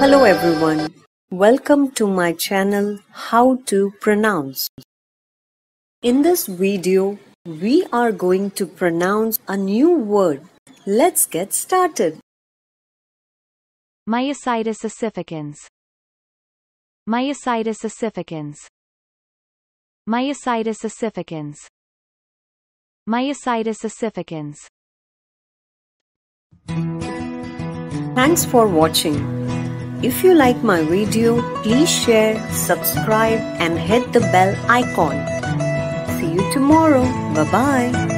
Hello everyone. Welcome to my channel How to Pronounce. In this video, we are going to pronounce a new word. Let's get started. Myositis ossificans. Myositis ossificans. Myositis ossificans. Myositis ossificans. Thanks for watching. If you like my video, please share, subscribe and hit the bell icon. See you tomorrow. Bye bye.